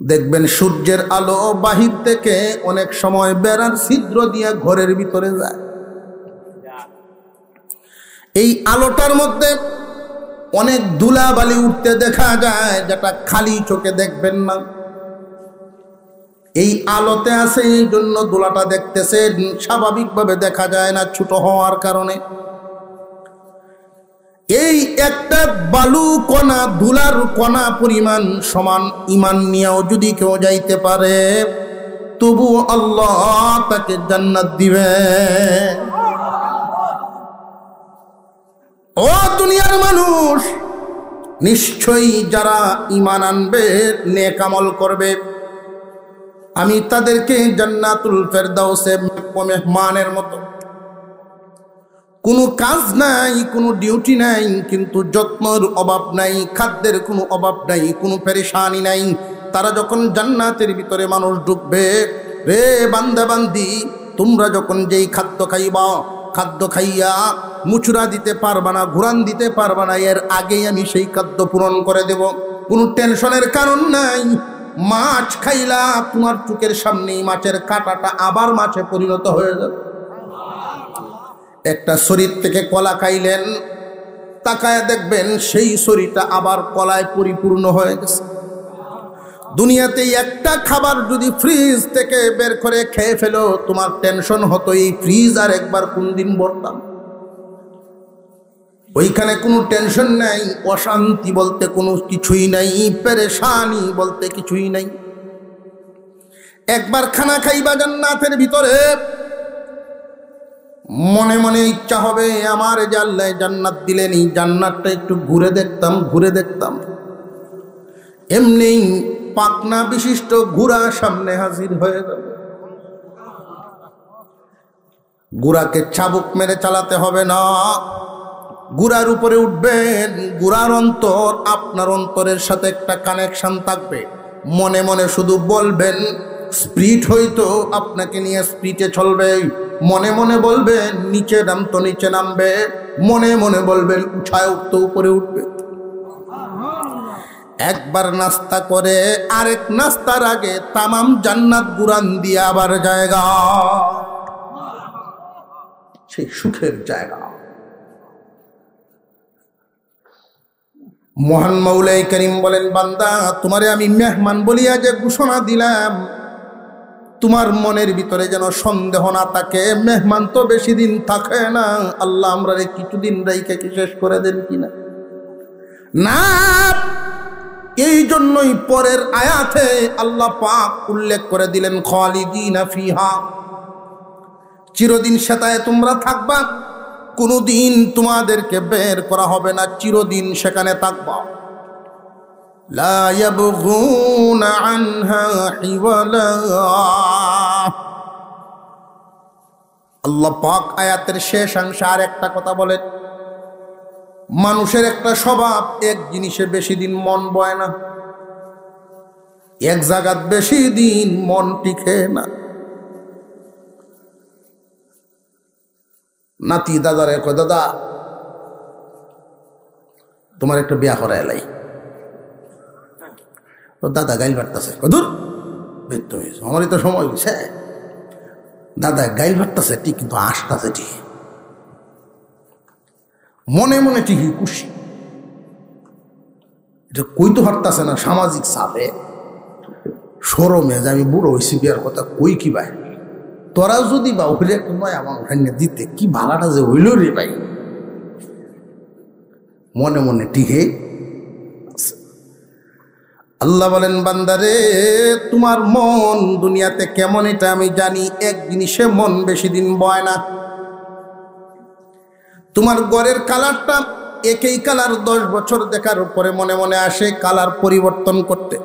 দেখবেন সূর্যের আলো বাহির থেকে অনেক সময় বেড়ার ছিদ্র দিয়ে ঘরের ভিতরে যায়। এই আলোটার মধ্যে অনেক ধুলাবালি উঠতে দেখা যায়, যেটা খালি চোখে দেখবেন না। এই আলোতে আছে, এই জন্য দোলাটা দেখতেছে স্বাভাবিকভাবে দেখা যায় না ছোট হওয়ার কারণে। এই একটা বালু কণা, ধুলার কণা পরিমাণ সমান ইমান নিয়েও যদি কেউ যাইতে পারে, তবু আল্লাহ তাকে জান্নাত দিবে। ও দুনিয়ার মানুষ, নিশ্চয়ই যারা ইমান আনবে নেকামল করবে। আমি তাদেরকে জান্নাতুল ফেরদাউসে মেহমানের মতো কোনো কাজ নাই, কোনো ডিউটি নাই, কিন্তু যত্নর অভাব নাই, খাদ্যের কোনো অভাব নাই, কোনো পেরেশানি নাই। তারা যখন জান্নাতের ভিতরে মানুষ ঢুকবে, রে বান্দা বান্দি, তোমরা যখন যেই খাদ্য খাইবা, খাদ্য খাইয়া মুচুরা দিতে পারবা না, ঘুরান দিতে পারবা না, এর আগেই আমি সেই খাদ্য পূরণ করে দেব। কোনো টেনশনের কারণ নাই। মাছ খাইলা, তোমার চোখের সামনেই মাছের কাঁটাটা আবার মাছে পরিণত হয়ে যাবে। একটা শরীর থেকে কলা খাইলেন, তাকায় দেখবেন সেই শরীরটা আবার কলায় পরিপূর্ণ হয়ে গেছে। দুনিয়াতে একটা খাবার যদি ফ্রিজ থেকে বের করে খেয়ে ফেলো, তোমার টেনশন হতো, এই ফ্রিজ আর একবার কোন দিন ভরতাম। ওইখানে কোনো টেনশন নাই, অশান্তি বলতে কোনো কিছুই নাই, পেরেশানি বলতে কিছুই নাই। একবার খানা খাইবা জান্নাতের ভিতরে মনে মনে ইচ্ছা হবে, আমার যে আল্লাহ জান্নাত দিলেন, এই জান্নাতটা একটু ঘুরে দেখতাম ঘুরে দেখতাম। এমনি পাকনা বিশিষ্ট ঘোড়া সামনে হাজির হয়ে যাবে গুড়াকে চাবুক মেরে চালাতে হবে না। গুড়ার উপরে উঠবেন, গুড়ার অন্তর আপনার অন্তরের সাথে একটা কানেকশন থাকবে। মনে মনে শুধু বলবেন স্পিড হয়তো আপনাকে নিয়ে স্পিডে চলবে। মনে মনে বলবেন, নিচে নাম তো নিচে নামবে। মনে মনে বলবেন উঠায় উঠতে উপরে উঠবে। একবার নাস্তা করে, আরেক নাস্তার আগে তামাম জান্নাত গুরান দিয়ে আবার জায়গা। সেই সুখের জায়গা। মহান মৌলাই করিম বলেন, বান্দা, তোমারে আমি মেহমান বলিয়া যে ঘোষণা দিলাম তোমার মনের ভিতরে যেন সন্দেহ না থাকে। মেহমান তো বেশি দিন থাকে না। আল্লাহ আমরা কিছুদিন রাইকে কি শেষ করে দেন কিনা? না, এই জন্যই পরের আয়াতে আল্লাহ পাক উল্লেখ করে দিলেন, খালিদিনা ফিহা। চিরদিন সেটায় তোমরা থাকবা, কোনোদিন তোমাদেরকে বের করা হবে না, চিরদিন সেখানে থাকবা। لا يبغون عنها حولا আল্লাহ পাক আয়াতের শেষ অংশে আর একটা কথা বলেন মানুষের একটা স্বভাব এক জিনিসে বেশি দিন মন বয় না এক জায়গাত বেশি দিন মন টিকে না নাতি দাদারে কয় দাদা তোমার একটা বিয়া করা এলাই তো দাদা গাইল বাড়তেছে। দূর? বৃত্ত হয়েছে। আমারই তো সময় হয়েছে দাদা গাইল বাড়তেছে, ঠিক কিন্তু আসতেছে ঠিক মনে মনে ঠিকই খুশি। এটা কই তো হারতাছে না সামাজিক চাপে। সরমে যে আমি বুড়ো হয়েছি বিয়ার কথা কই কি ভাই? তোরা যদি বা হইলে তোমায় আমার ওখানে দিতে, কি ভাড়াটা যে হইল রে ভাই? মনে মনে টিকে আল্লাহ বলেন, বান্দারে, তোমার মন দুনিয়াতে কেমন এটা আমি জানি, এক জিনিসে মন বেশি দিন বয় না। তোমার গড়ের কালারটা একই কালার দশ বছর দেখার পরে মনে মনে আসে কালার পরিবর্তন করতে।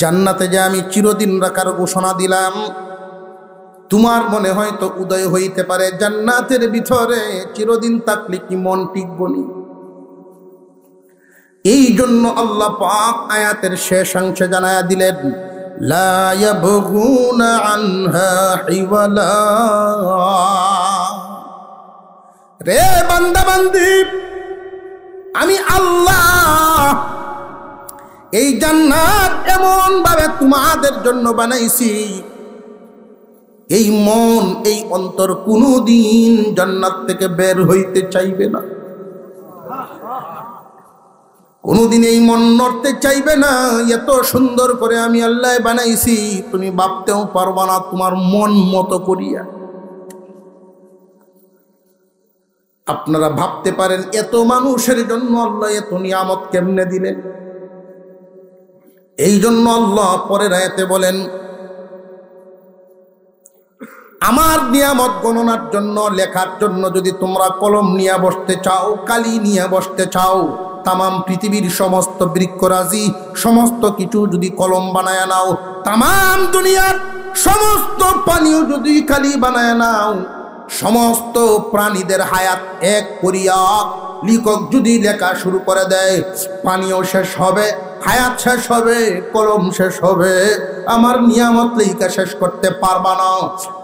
জান্নাতে যে আমি চিরদিন রাখার ঘোষণা দিলাম, তোমার মনে হয়তো উদয় হইতে পারে, জান্নাতের ভিতরে চিরদিন থাকলে কি মন টিকবনি এই জন্য আল্লাহ পাক আয়াতের শেষ অংশে জানায়া দিলেন রে বান্দি আমি আল্লাহ এই জান্নাত এমন ভাবে তোমাদের জন্য বানাইছি, এই মন, এই অন্তর কোনোদিন জান্নাত থেকে বের হইতে চাইবে না। কোনোদিন এই মন নড়তে চাইবে না। এত সুন্দর করে আমি আল্লাহ বানাইছি। তুমি ভাবতেও পারবা না তোমার মন মতো করিয়া। আপনারা ভাবতে পারেন, এত মানুষের জন্য আল্লাহ এত নিয়ামত কেমনে দিলেন? এই জন্য আল্লাহ পরের আয়াতে বলেন, আমার নিয়ামত গণনার জন্য, লেখার জন্য যদি তোমরা কলম নিয়ে বসতে চাও, কালি নিয়ে বসতে চাও তামাম পৃথিবীর সমস্ত বৃক্ষরাজি, সমস্ত কিছু যদি কলম বানায় নাও, তামাম দুনিয়ার সমস্ত পানীয় যদি খালি বানায় নাও, সমস্ত প্রাণীদের হায়াত এক করিয়া লিখক যদি লেখা শুরু করে দেয় পানীয় শেষ হবে, হায়াত শেষ হবে, কলম শেষ হবে। আমার নিয়ামত লেখা শেষ করতে পারবা না।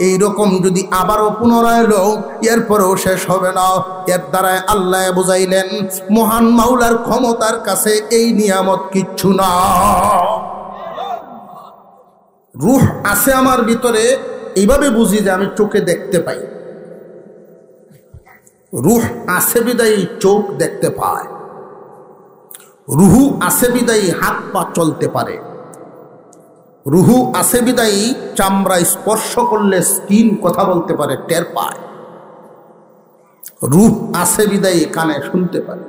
এইরকম যদি আবারও পুনরায় লোক, এরপরেও শেষ হবে না। এর দ্বারায় আল্লাহ বুঝাইলেন, মহান মাওলার ক্ষমতার কাছে এই নিয়ামত কিচ্ছু না। রুহ আছে আমার ভিতরে, এইভাবে বুঝি যে আমি চোখে দেখতে পাই। রুহ আছে বিদায়ী চোখ দেখতে পায়। রুহু আছে বিদায়ী হাত পা চলতে পারে। রুহু আছে বিদায়ী চামড়া স্পর্শ করলে স্কিন কথা বলতে পারে, টের পায়। রুহ আছে বিদায়ী কানে শুনতে পারে।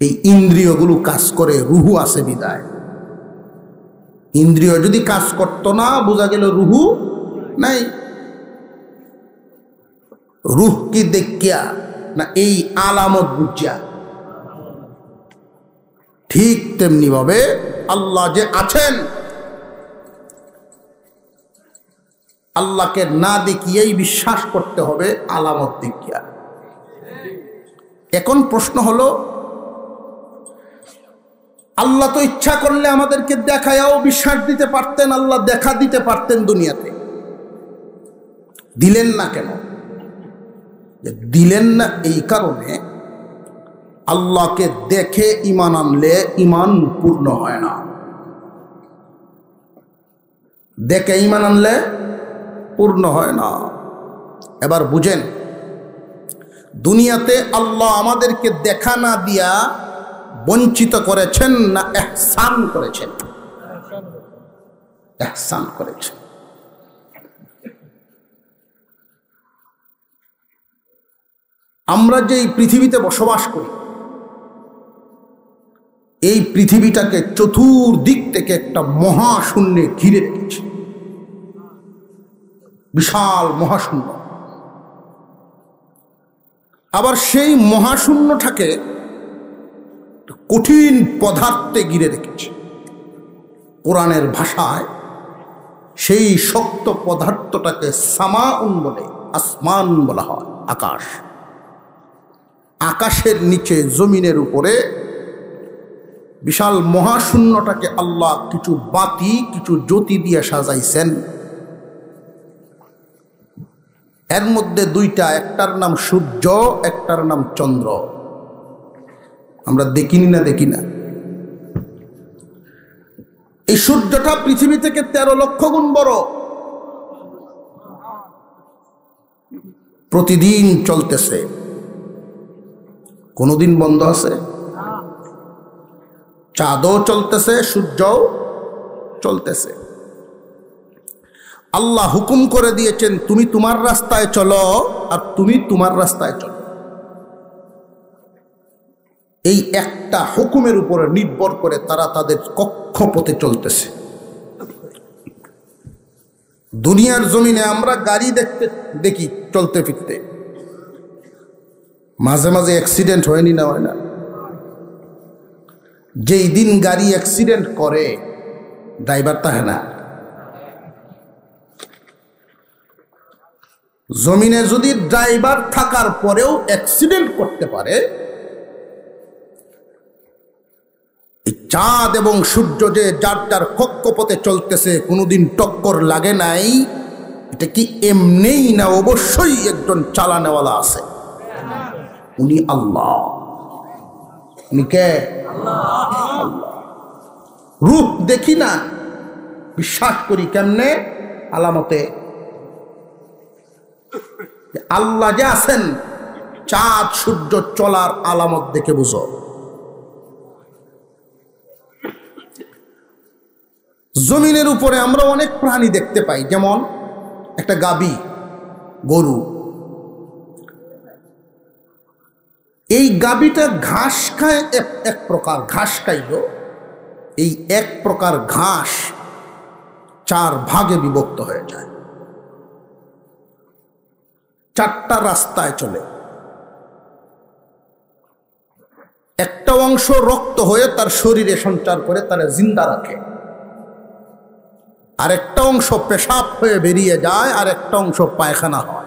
এই ইন্দ্রিয়গুলো কাজ করে রুহু আসে বিদায়। ইন্দ্রিয় যদি কাজ করতো না, বোঝা গেল রুহু নাই। রুহ কি দেখিয়া না এই আলামত বুঝিয়া। ঠিক তেমনি ভাবে আল্লাহ যে আছেন, আল্লাহকে না দেখিয়েই বিশ্বাস করতে হবে, আলামত দেখিয়া। এখন প্রশ্ন হলো, আল্লাহ তো ইচ্ছা করলে আমাদেরকে দেখায়াও বিশ্বাস দিতে পারতেন, আল্লাহ দেখা দিতে পারতেন দুনিয়াতে। দিলেন না কেন? দিলেন না এই কারণে আল্লাহকে দেখে ইমান আনলে ইমান পূর্ণ হয় না। দেখে ইমান আনলে পূর্ণ হয় না। এবার বুঝেন, দুনিয়াতে আল্লাহ আমাদেরকে দেখা না দিয়া বঞ্চিত করেছেন না এহসান করেছেন? এহসান করেছেন। আমরা যে এই পৃথিবীতে বসবাস করি, এই পৃথিবীটাকে চতুর্দিক থেকে একটা মহাশূন্যে ঘিরে রেখেছে। বিশাল মহাশূন্য। আবার সেই মহাশূন্যটাকে কঠিন পদার্থে ঘিরে রেখেছে। কোরআনের ভাষায় সেই শক্ত পদার্থটাকে সামাউন বলে, আসমান বলা হয়, আকাশ। আকাশের নিচে, জমিনের উপরে। বিশাল মহাশূন্যটাকে আল্লাহ কিছু বাতি, কিছু জ্যোতি দিয়ে সাজাইছেন। এর মধ্যে দুইটা, একটার নাম সূর্য, একটার নাম চন্দ্র। আমরা দেখিনি না, দেখি না। এই সূর্যটা পৃথিবী থেকে তেরো লক্ষ গুণ বড়। প্রতিদিন চলতেছে। কোনোদিন বন্ধ আছে? চাঁদও চলতেছে, সূর্যও চলতেছে। আল্লাহ হুকুম করে দিয়েছেন, তুমি তোমার রাস্তায় চলো আর তুমি তোমার রাস্তায় চলো। এই একটা হুকুমের উপরে নির্ভর করে তারা তাদের কক্ষপথে চলতেছে। দুনিয়ার জমিনে আমরা গাড়ি দেখতে, দেখি চলতে ফিরতে। মাঝে মাঝে অ্যাক্সিডেন্ট হয়নি না হয় না? যেই দিন গাড়ি অ্যাক্সিডেন্ট করে ড্রাইভার তাহে না জমিনে যদি ড্রাইভার থাকার পরেও অ্যাক্সিডেন্ট করতে পারে চাঁদ এবং সূর্য যে যার যার কক্ষপথে চলতেছে, কোনোদিন টক্কর লাগে নাই, এটা কি এমনিই না? অবশ্যই একজন চালানেওয়ালা আছে। উনি আল্লাহ। উনি কে? রূপ দেখি না, বিশ্বাস করি কেমনে? আলামতে। আল্লাহ যে আছেন, চাঁদ সূর্য চলার আলামত দেখে বুঝো। জমিনের উপরে আমরা অনেক প্রাণী দেখতে পাই, যেমন একটা গাবি, গরু। এই গাবিটা ঘাস খায় এক এক প্রকার, ঘাস খাইল। এই এক প্রকার ঘাস চার ভাগে বিভক্ত হয়ে যায়। চারটা রাস্তায় চলে। একটা অংশ রক্ত হয়ে তার শরীরে সঞ্চার করে, তারা জিন্দা রাখে। আর একটা অংশ পেশাব হয়ে বেরিয়ে যায় আর একটা অংশ পায়খানা হয়।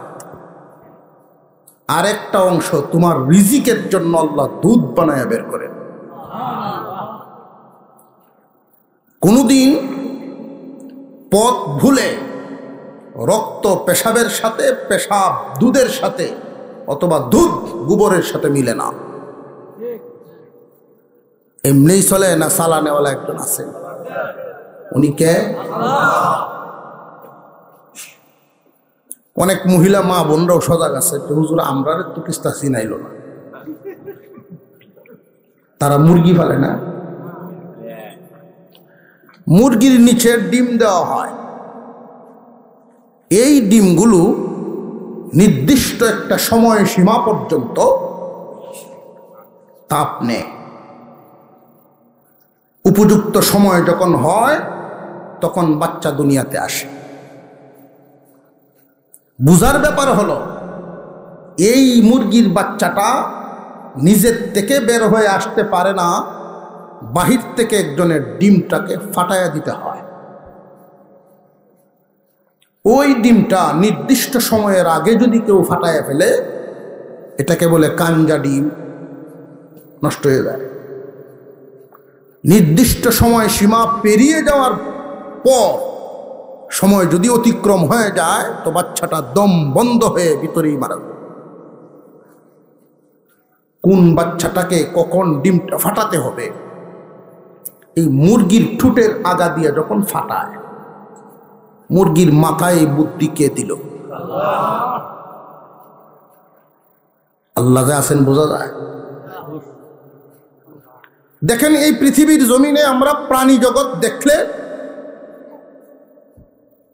আর একটা অংশ তোমার রিজিকের জন্য আল্লাহ দুধ বানায় বের করেন। কোনোদিন পথ ভুলে রক্ত পেশাবের সাথে, পেশাব দুধের সাথে অথবা দুধ গোবরের সাথে মিলে না। এমনিই চলে না সালানেওয়ালা একজন আছে। উনি কে? অনেক মহিলা মা বোনরাও সজাগ আছে হুজুর আমরা তো কিস্তা চিনাইল না। তারা মুরগি ফেলে না। মুরগির নিচে ডিম দেওয়া হয়। এই ডিমগুলো নির্দিষ্ট একটা সময় সীমা পর্যন্ত তাপ নেয়। উপযুক্ত সময় যখন হয়, তখন বাচ্চা দুনিয়াতে আসে। বুঝার ব্যাপার হলো, এই মুরগির বাচ্চাটা নিজের থেকে বের হয়ে আসতে পারে না, বাহির থেকে একজনের ডিমটাকে ফাটাইয়া দিতে হয়। ওই ডিমটা নির্দিষ্ট সময়ের আগে যদি কেউ ফাটাইয়া ফেলে, এটাকে বলে কাঞ্জা ডিম, নষ্ট হয়ে যায়। নির্দিষ্ট সময় সীমা পেরিয়ে যাওয়ার পর সময় যদি অতিক্রম হয়ে যায়, তো বাচ্চাটা দম বন্ধ হয়ে ভিতরেই মারা কোন বাচ্চাটাকে কখন ডিমটা ফাটাতে হবে? এই মুরগির ঠুটের আগা দিয়ে যখন ফাটায়, মুরগির মাথায় বুদ্ধি কে দিল? আল্লাহ আছেন বোঝা যায়। দেখেন এই পৃথিবীর জমিনে আমরা প্রাণী জগৎ দেখলে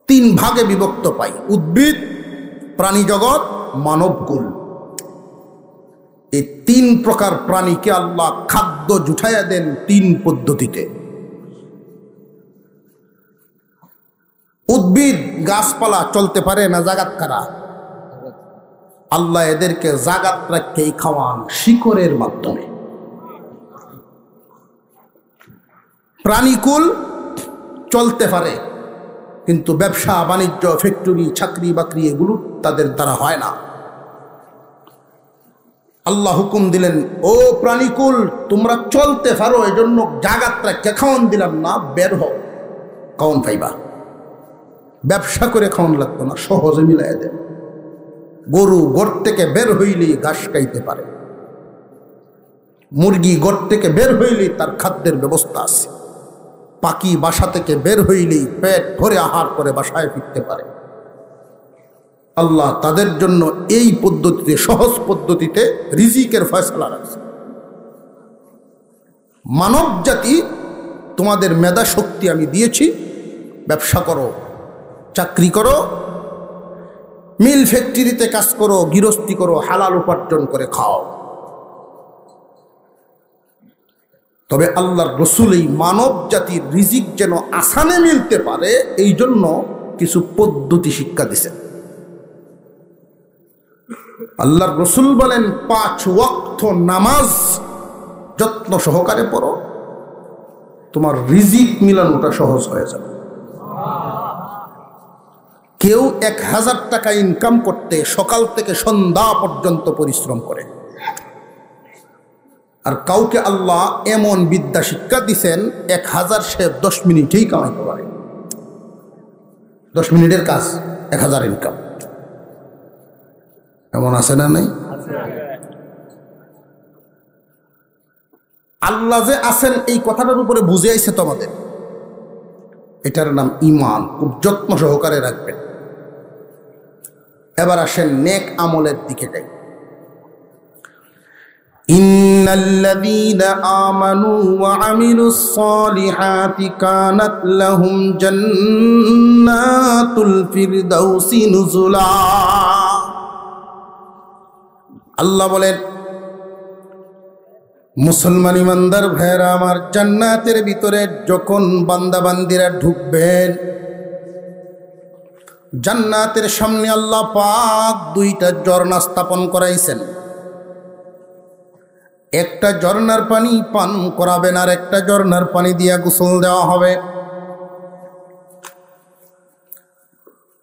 তিন ভাগে বিভক্ত পাই। উদ্ভিদ, প্রাণী জগৎ মানবকুল এই তিন প্রকার প্রাণীকে আল্লাহ খাদ্য জুঠাইয়া দেন তিন পদ্ধতিতে। উদ্ভিদ, গাছপালা চলতে পারে না জাগাত কারা? আল্লাহ এদেরকে জাগাত রাখতেই খাওয়ান শিকড়ের মাধ্যমে। প্রাণীকুল চলতে পারে কিন্তু ব্যবসা, বাণিজ্য ফ্যাক্টরি চাকরি, বাকরি এগুলো তাদের দ্বারা হয় না। আল্লাহ হুকুম দিলেন, ও প্রাণীকুল, তোমরা চলতে পারো, এজন্য জাগাতরা কে খাওয়ান দিলাম না, বের হও খাওয়ান পাইবা। ব্যবসা করে খাওয়ান লাগতো না, সহজে মিলাই দেন গরু গোর থেকে বের হইলেই ঘাস খাইতে পারে। মুরগি গোর থেকে বের হইলেই তার খাদ্যের ব্যবস্থা আছে। পাখি বাসা থেকে বের হইলেই পেট ভরে আহার করে বাসায় ফিরতে পারে। আল্লাহ তাদের জন্য এই পদ্ধতিতে, সহজ পদ্ধতিতে রিজিকের ফয়সলা রাখছে। মানব জাতি, তোমাদের মেধা শক্তি আমি দিয়েছি, ব্যবসা করো, চাকরি করো, মিল ফ্যাক্টরিতে কাজ করো, গৃহস্থী করো, হালাল উপার্জন করে খাও। তবে আল্লাহর রসুল এই মানব জাতির রিজিক যেন আসানে মিলতে পারে, এই জন্য কিছু পদ্ধতি শিক্ষা দিছেন আল্লাহর রসুল বলেন, পাঁচ ওয়াক্ত নামাজ যত্ন সহকারে পড়ো, তোমার রিজিক মিলানোটা সহজ হয়ে যাবে। কেউ এক হাজার টাকা ইনকাম করতে সকাল থেকে সন্ধ্যা পর্যন্ত পরিশ্রম করে। আর কাউকে আল্লাহ এমন বিদ্যা শিক্ষা দিছেন, এক হাজার সে দশ মিনিটেই কামাইতে পারে দশ মিনিটের কাজ, এক হাজার ইনকাম এমন আছে না নেই? আল্লাহ যে আছেন, এই কথাটার উপরে বুঝে আইছে তোমাদের। এটার নাম ইমান খুব যত্ন সহকারে রাখবেন। এবার আসেন নেক আমলের দিকে যাই। إن الذين آمنوا وعملوا الصالحات كانت لهم جنات الفردوس نزلا আল্লাহ বলেন মুসলমান ইমানদার ভাইরা আমার জান্নাতের ভিতরে যখন বান্দাবান্দিরা ঢুকবেন জান্নাতের সামনে আল্লাহ পাক দুইটা ঝর্ণা স্থাপন করাইছেন একটা ঝর্ণার পানি পান করাবেন আর একটা ঝর্ণার পানি দিয়া গোসল দেওয়া হবে।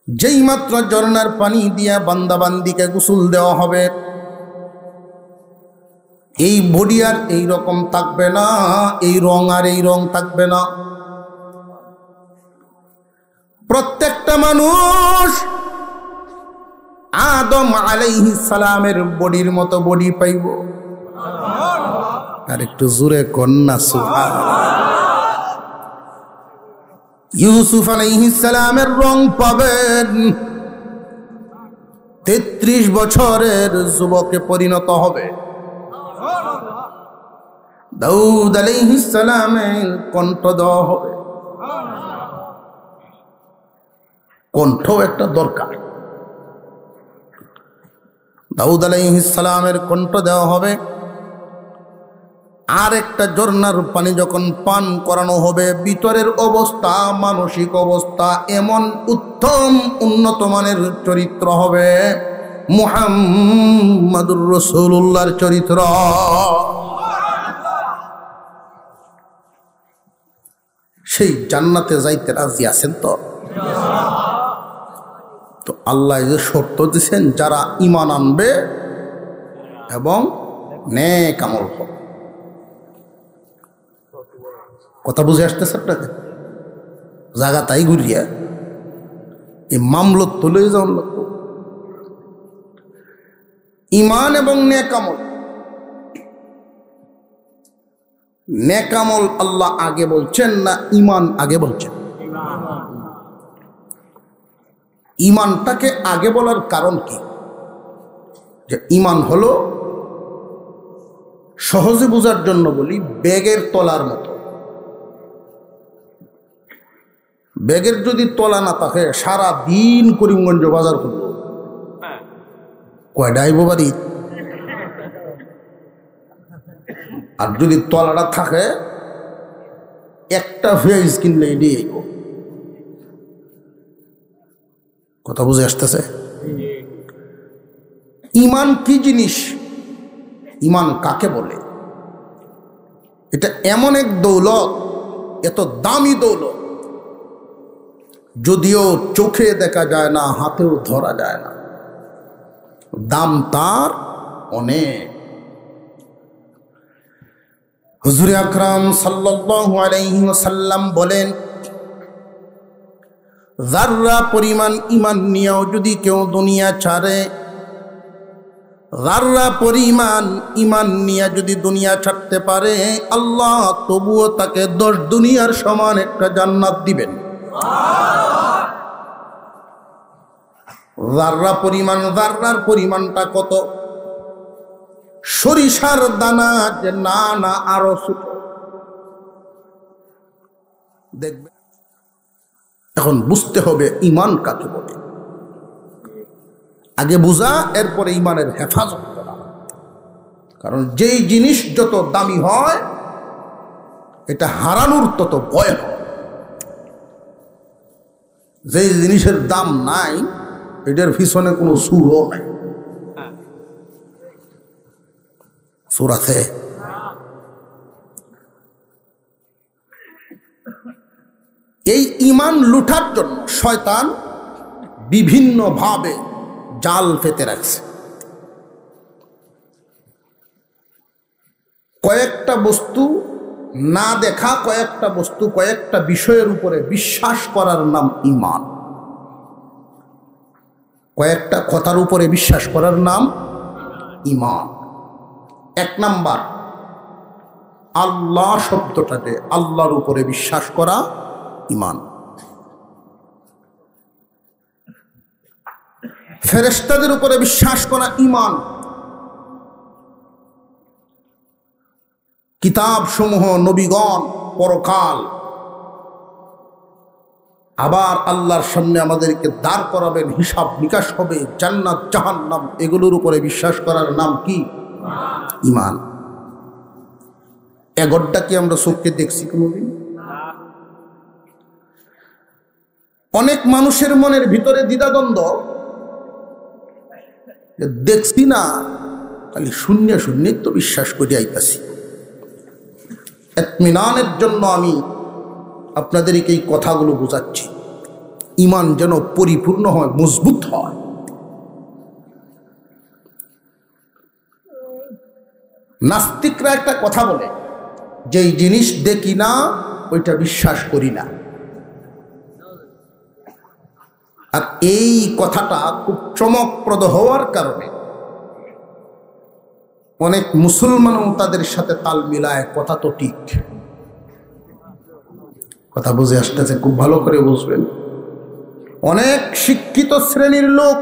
যেই মাত্র ঝর্ণার পানি দিয়া বান্দাবান্দিকে গোসল দেওয়া হবে, এই বডি আর এই রকম থাকবে না, এই রং আর এই রং থাকবে না। প্রত্যেকটা মানুষ আদম আলাইহিস সালামের বডির মতো বডি পাইব। আর একটু জোরে কন্যা সুহান ইউসুফ আলাইহিসালামের রং পাবেন। তেত্রিশ বছরের যুবকে পরিণত হবে। দাউদ আলাইহিসালামের কণ্ঠ দেওয়া হবে। কণ্ঠ একটা দরকার। দাউদ আলাইহিসালামের কণ্ঠ দেওয়া হবে। আর একটা ঝর্নার পানি যখন পান করানো হবে, ভিতরের অবস্থা, মানসিক অবস্থা এমন উত্তম উন্নত মানের চরিত্র হবে। মুহাম্মাদুর রসুল্লাহর চরিত্র। সেই জান্নাতে যাইতে রাজি আছেন তো? তো আল্লাহ যে শর্ত দিচ্ছেন যারা ইমান আনবে এবং নেক আমল হবে কথা বুঝে আসতেছে আপনাকে? জায়গা তাই ঘুরিয়া এই মামলত তুলে যাওয়ার লাগতো ইমান এবং নেকামল। নেকামল আল্লাহ আগে বলছেন না ইমান আগে বলছেন? ইমানটাকে আগে বলার কারণ কি? যে ইমান হলো সহজে বোঝার জন্য বলি ব্যাগের তলার মতো। ব্যাগের যদি তলা না থাকে সারা দিন করিমগঞ্জ বাজার করব। কয়টা আইব বাড়ি? আর যদি তলাটা থাকে একটা ফেজ কিনলে এটি আইব। কথা বুঝে আসতেছে? ইমান কি জিনিস? ইমান কাকে বলে? এটা এমন এক দৌলত এত দামি দৌলত। যদিও চোখে দেখা যায় না, হাতেও ধরা যায় না। দাম তার অনেক। হুজুর আকরাম আলাইহি বলেন, যাররা পরিমাণ ইমান নিয়েও যদি কেউ দুনিয়া ছাড়ে, যাররা পরিমাণ ইমান নিয়ে যদি দুনিয়া ছাড়তে পারে, আল্লাহ তবুও তাকে দশ দুনিয়ার সমান একটা জান্নাত দিবেন। জাররা পরিমাণ জাররার পরিমাণটা কত? সরিষার দানা যে না না, আরও ছোট। দেখবে? এখন বুঝতে হবে ইমান কাকে বলে। আগে বুঝা, এরপরে ইমানের হেফাজত করা। কারণ যেই জিনিস যত দামি হয়, এটা হারানোর তত ভয় হয়। যেই জিনিসের দাম নাই, এটার পিছনে কোনো সুরও নাই। সুর আছে এই ইমান লুঠার জন্য শয়তান বিভিন্নভাবে জাল পেতে রাখছে। কয়েকটা বস্তু না দেখা কয়েকটা বস্তু, কয়েকটা বিষয়ের উপরে বিশ্বাস করার নাম ইমান কয়েকটা কথার উপরে বিশ্বাস করার নাম ইমান এক নাম্বার, আল্লাহ শব্দটাকে আল্লাহর উপরে বিশ্বাস করা ইমান ফেরেস্তাদের উপরে বিশ্বাস করা ইমান কিতাব সমূহ নবীগণ পরকাল। আবার আল্লাহর সামনে আমাদেরকে দাঁড় করাবেন, হিসাব নিকাশ হবে, জান্নাত, জাহান্নাম, এগুলোর উপরে বিশ্বাস করার নাম কি? ইমান। এগরটা কি আমরা চোখকে দেখছি কোনোদিন? অনেক মানুষের মনের ভিতরে দ্বিধাদ্বন্দ্ব। দেখছি না, খালি শূন্য শূন্য তো বিশ্বাস করে আইতাছি। এতমিনানের জন্য আমি আপনাদেরকে এই কথাগুলো বোঝাচ্ছি। ইমান যেন পরিপূর্ণ হয়, মজবুত হয়। নাস্তিকরা একটা কথা বলে, যেই জিনিস দেখি না, ওইটা বিশ্বাস করি না। আর এই কথাটা খুব চমকপ্রদ হওয়ার কারণে অনেক মুসলমানও তাদের সাথে তাল মিলায়, কথা তো ঠিক। কথা বুঝে আসতেছে, খুব ভালো করে বুঝবেন। অনেক শিক্ষিত শ্রেণির লোক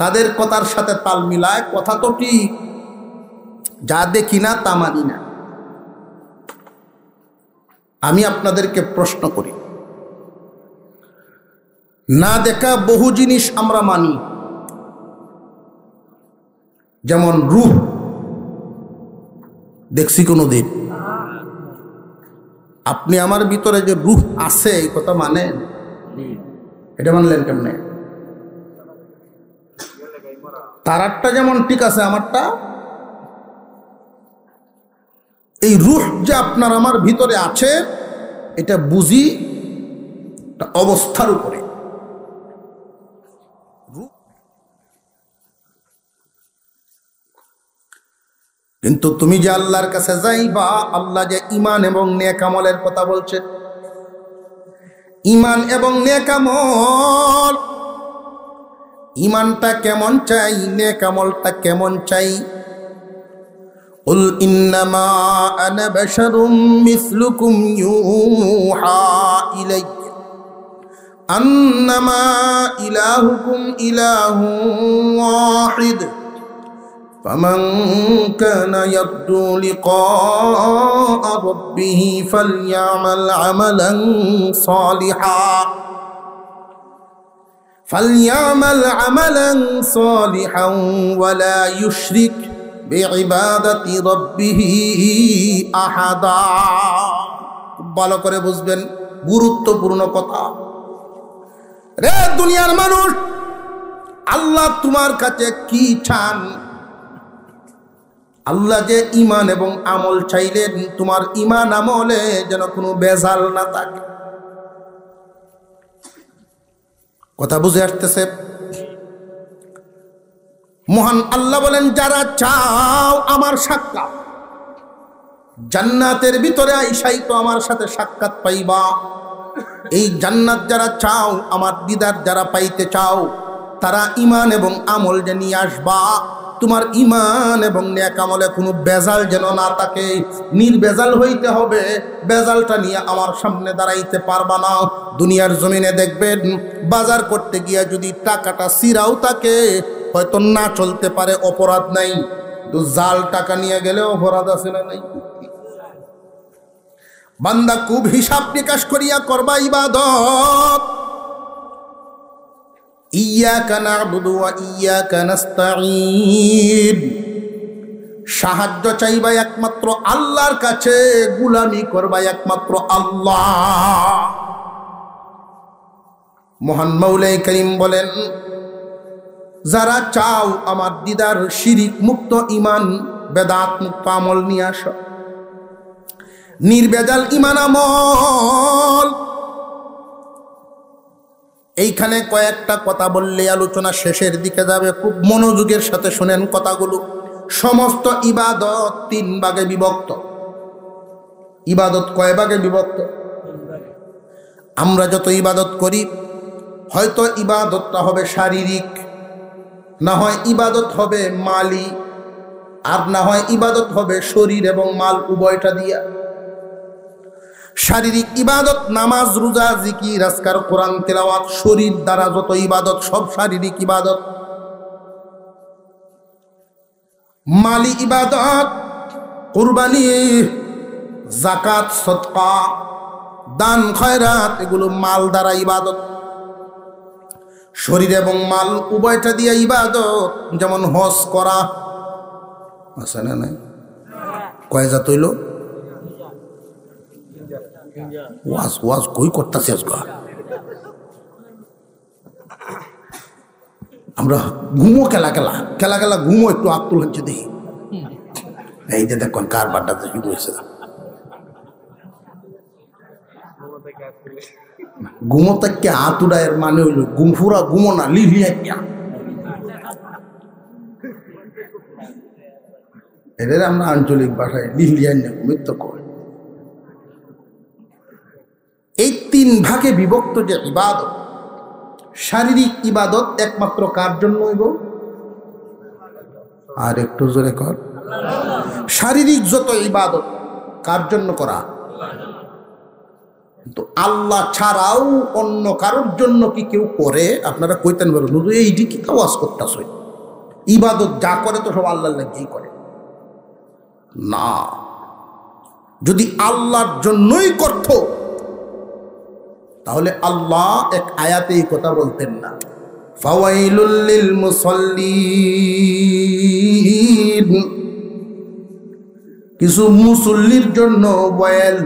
তাদের কথার সাথে তাল মিলায়, কথা তো ঠিক। যা দেখি না, তা মানি না। আমি আপনাদেরকে প্রশ্ন করি, না দেখা বহু জিনিস আমরা মানি। যেমন রুহ দেখছি কোনো দিন আপনি আমার ভিতরে যে রুহ আছে, এই কথা মানেন? এটা মানলেন কেমনে? তারারটা যেমন ঠিক আছে, আমারটা? এই রুহ যে আপনার আমার ভিতরে আছে, এটা বুঝি অবস্থার উপরে। কিন্তু তুমি যে আল্লাহর কাছে যাইবা আল্লাহ যে ইমান এবং নেকামলের কথা বলছে ইমান এবং নেকামল ইমানটা কেমন চাই নেকামলটা কেমন চাই قل إنما أنا بشر مثلكم يوحى إلي أنما إلهكم إله واحد فمن كان يرجو لقاء ربه فليعمل عملا صالحا فليعمل عملا صالحا ولا يشرك بعبادة ربه أحدا ভালো করে বুঝবেন গুরুত্বপূর্ণ কথা রে দুনিয়ার মানুষ আল্লাহ তোমার কাছে কি চান আল্লাহ যে ইমান এবং আমল চাইলেন তোমার ইমান আমলে যেন কোনো বেজাল না থাকে। কথা বুঝে আসতেছে। মহান আল্লাহ বলেন, যারা চাও আমার সাক্ষাৎ, জান্নাতের ভিতরে আইসাই তো আমার সাথে সাক্ষাৎ পাইবা। এই জান্নাত যারা চাও, আমার দিদার যারা পাইতে চাও, তারা ইমান এবং আমল যে নিয়ে আসবা। তোমার ইমান এবং ন্যাক আমলে কোনো বেজাল যেন না থাকে। নির্বেজাল হইতে হবে, বেজালটা নিয়ে আমার সামনে দাঁড়াইতে পারবা না। দুনিয়ার জমিনে দেখবেন, বাজার করতে গিয়া যদি টাকাটা সিরাও থাকে, হয়তো না চলতে পারে, অপরাধ নাই। কিন্তু জাল টাকা নিয়ে গেলে অপরাধ আছে না নাই? বান্দা খুব হিসাব নিকাশ করিয়া করবা ইবাদত। সাহায্য চাইবা একমাত্র আল্লাহর কাছে, গুলামি করবা একমাত্র আল্লাহ। মহান মৌলাই করিম বলেন, যারা চাও আমার দিদার শিরিক মুক্ত ইমান বেদাত মুক্ত আমল নিয়ে আস। নির্বেজাল ইমান আমল এইখানে কয়েকটা কথা বললে আলোচনা শেষের দিকে যাবে। খুব মনোযোগের সাথে শোনেন কথাগুলো। সমস্ত ইবাদত তিন ভাগে বিভক্ত। ইবাদত কয় ভাগে বিভক্ত? আমরা যত ইবাদত করি, হয়তো ইবাদতটা হবে শারীরিক, না হয় ইবাদত হবে মালি, আর না হয় ইবাদত হবে শরীর এবং মাল উভয়টা দিয়া। শারীরিক ইবাদত নামাজ রোজা জিকি রাজকার কোরআন তেলাওয়াত শরীর দ্বারা যত ইবাদত সব শারীরিক ইবাদত। মালি ইবাদত কুরবানি জাকাত সৎকা দান খয়রাত এগুলো মাল দ্বারা ইবাদত। শরীর এবং মাল উভয়টা দিয়ে ইবাদত যেমন হজ করা আছে না নাই? কয় যা তৈল ওয়াজ ওয়াজ কই করতেছে আজকে আমরা ঘুমো খেলা খেলা খেলা খেলা ঘুমো একটু আত্মুল হচ্ছে দেখি। এই যে দেখুন কার বাড্ডাতে শুরু হয়েছে। ঘুমো মানে হইল গুমফুরা ঘুমো না কিয়া এদের আমরা আঞ্চলিক ভাষায় লিলিয়া মৃত্যু করি এই তিন ভাগে বিভক্ত যে ইবাদত, শারীরিক ইবাদত একমাত্র কার জন্য হইব? আর একটু জোরে কর। শারীরিক যত ইবাদত, কার জন্য করা? তো আল্লাহ ছাড়াও অন্য কারোর জন্য কি কেউ করে? আপনারা কইতেন বলেন এই কি ওয়াজ করতেছ ইবাদত যা করে তো সব আল্লাহ লাগিয়েই করে। না। যদি আল্লাহর জন্যই করত তাহলে আল্লাহ এক আয়াতে এই কথা বলতেন না। ফাওয়াইলুল্লিল মুসল্লিন কিছু মুসল্লির জন্য বয়াল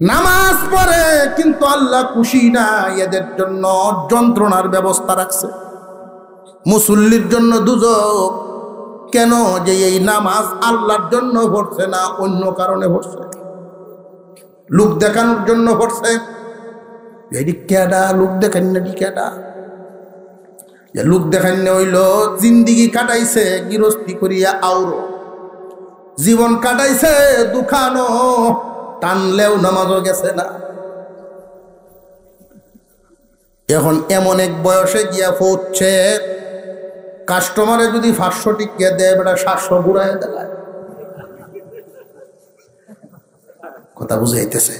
নামাজ পড়ে, কিন্তু আল্লাহ খুশি না, এদের জন্য যন্ত্রণার ব্যবস্থা রাখছে। মুসল্লির জন্য দুজক। কেন যে এই নামাজ আল্লাহর জন্য পড়ছে না, অন্য কারণে পড়ছে লোক দেখানোর জন্য এটি কেডা, লোক দেখান না যে লোক দেখান হইল, জিন্দিগি কাটাইছে, গৃহস্থী করিয়া আউরো জীবন কাটাইছে, দুখানো, টানলেও নামাজও গেছে না। এখন এমন এক বয়সে গিয়া পৌঁছে কাস্টমারে যদি পাঁচশো টিকিয়ে দেয়, বেটা সাতশো ঘুরাই দেয় কথা বুঝাইতেছে।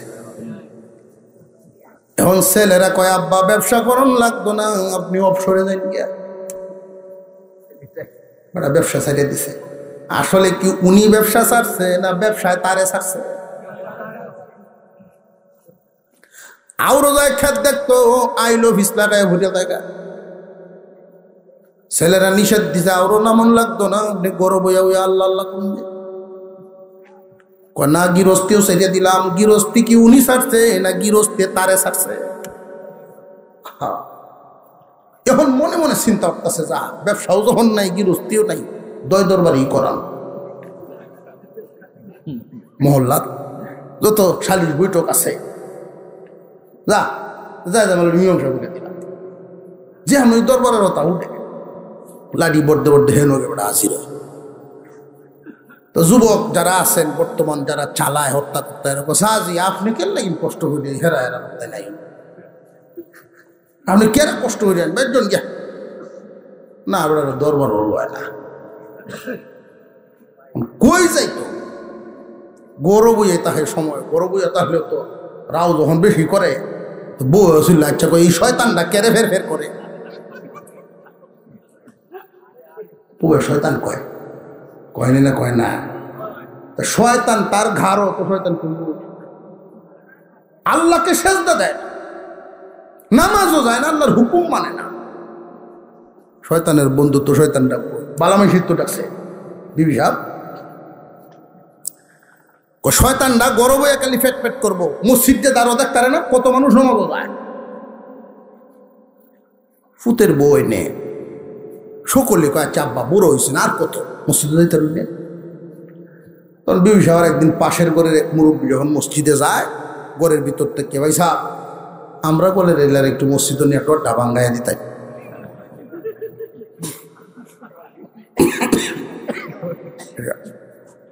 এখন ছেলেরা কয়, আব্বা, ব্যবসা করুন লাগতো না, আপনি অবসরে যান গিয়া। বেটা ব্যবসা ছাড়িয়ে দিছে। আসলে কি উনি ব্যবসা ছাড়ছে না ব্যবসায় তারে ছাড়ছে? আউরো যায় খেত দেখতো আইলো ভিস লাগায় ভুটে দেখা ছেলেরা নিষেধ দিছে আউরো নামন লাগতো না, আপনি গরব হইয়া আল্লাহ আল্লাহ কোন না গিরস্তিও সেরে দিলাম গিরস্তি কি উনি ছাড়ছে না গিরস্তি তারে ছাড়ছে এখন মনে মনে চিন্তা করতেছে যা, ব্যবসাও যখন নাই গিরস্তিও নাই, দয় দরবারই করান মহল্লার যত শালিশ বৈঠক আছে, যা যা যা মানে মীমাংসা দিলাম। যে আমি দরবারের হতা উঠে লাডি বড্ডে বড্ডে হেন বেড়া আসিল। তো যুবক যারা আছেন, বর্তমান যারা চালায়, হত্যা করতে এরকম সাহাজি আপনি কেন লাগি কষ্ট হইলে হেরা হেরা করতে নাই? আপনি কেন কষ্ট হইলে বেজন গিয়া না আপনার দরবার হল না। কই যাইতো? গৌরব হইয়া তাহে সময় গৌরব হইয়া তাহলে তো রাও যখন বেশি করে, তো বউ আসিল আচ্ছা এই শয়তানটা কেড়ে ফের ফের করে? পুবে শয়তান কয়? কয়নি না কয় না শয়তান তার ঘাড়ও, তো শয়তান কুম্বু আল্লাহকে সেজদা দেয়। নামাজও যায় না, আল্লাহর হুকুম মানে না। শয়তানের বন্ধুত্ব শয়তান ডাকবো বালামাই সিদ্ধ ডাকছে। বিবি সাহেব শয়তানরা গরব খালি ফেট ফেট করব। মসজিদ দাঁড়ো দেখতারে না কত মানুষ নমাজ যায় ফুতের বই নে সকলে কয় চাব্বা বুড়ো হয়েছে না, আর কত? মসজিদে যাইতে রইলে তখন বিবি সাহেব একদিন পাশের ঘরের এক মুরব্বী যখন মসজিদে যায়, ঘরের ভিতর থেকে, ভাই সাহ আমরা বলে রেলার একটু মসজিদ নিয়ে একটা ডাবাঙ্গায় দিতাই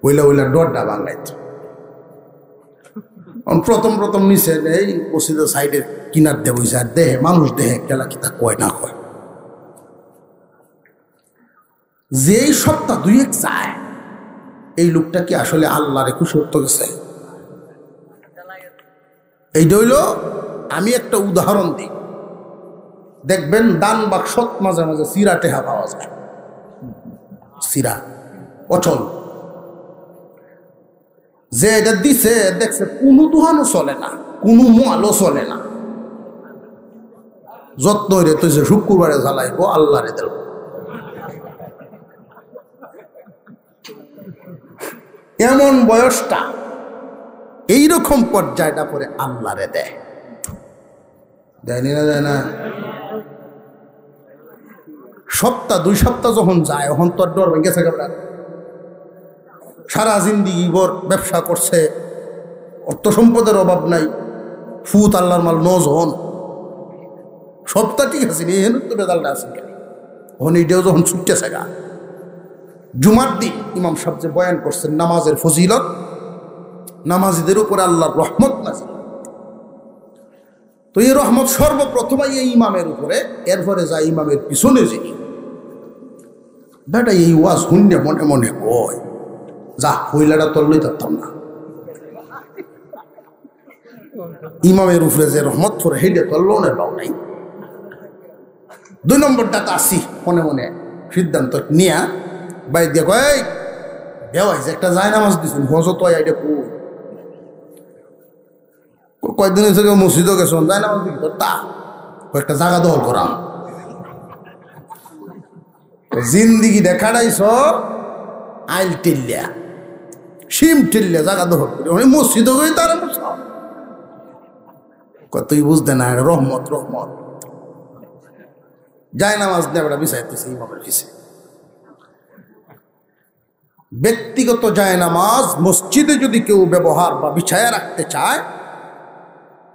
ওইলা ওইলা ডরটা বাংলাইত প্রথম প্রথম নিচে এই মসজিদের সাইডের কিনার দে বইছে আর দেহে, মানুষ দেহে খেলা কিতা কয় না কয়। যেই সপ্তাহ দুই এক যায় এই লোকটা কি আসলে আল্লাহর খুশি হতে গেছে? এইটা হইল, আমি একটা উদাহরণ দিই। দেখবেন দান বাক্সত মাঝে মাঝে সিরা টেহা পাওয়া যায়। সিরা, অচল। যে এটা দিছে, দেখছে, কোনো দোকানও চলে না, কোনো মালও চলে না। যত্ন রে তুই যে শুক্রবারে জ্বালাইব, আল্লাহরে দেব এমন বয়সটা এইরকম পর্যায়টা পরে আল্লাহরে দেয়। দেয়নি না, দেয় না? সপ্তাহ, দুই সপ্তাহ যখন যায়, তখন তোর ডর ভেঙে থাকে সারা জিন্দিগি বর ব্যবসা করছে, অর্থ সম্পদের অভাব নাই ফুত আল্লাহর মাল নজন সপ্তাহ ঠিক আছে নি তো বেদালটা আছে। ওখান এইটাও যখন ছুটতেছে গা। জুমার দিন ইমাম সাহেব যে বয়ান করছেন, নামাজের ফজিলত, নামাজিদের উপরে আল্লাহর রহমত নাজিল। তো এই রহমত সর্বপ্রথমে এই ইমামের উপরে, এরপরে যায় ইমামের পিছনে যিনি বেটা, এই ওয়াজ শূন্য মনে মনে কয়, যা হইলাটা তোর লই থাকতাম না। ইমামের উপরে যে রহমত করে হেঁটে তোর লোনের নাই। দুই নম্বরটা তো আসি, মনে মনে সিদ্ধান্ত নিয়া। বাই দিয়ে কয় দেওয়াই একটা যায় নামাজ দিছেন, হজ তো এটা কো কয়েকদিন হয়েছে মসজিদও গেছ যায় নামাজ তোর তা কয়েকটা জায়গা দখল করাম জিন্দিগি দেখাটাইছ আইল টিল্লিয়া সিম টিল্লিয়া জায়গা দখল করি। ওই মসজিদও গই তার তুই বুঝতে না, রহমত রহমত। যায় নামাজ নেবড়া বিষাইতেছে ইমামের পিছিয়ে ব্যক্তিগত যায় নামাজ মসজিদে যদি কেউ ব্যবহার বা বিছায়া রাখতে চায়,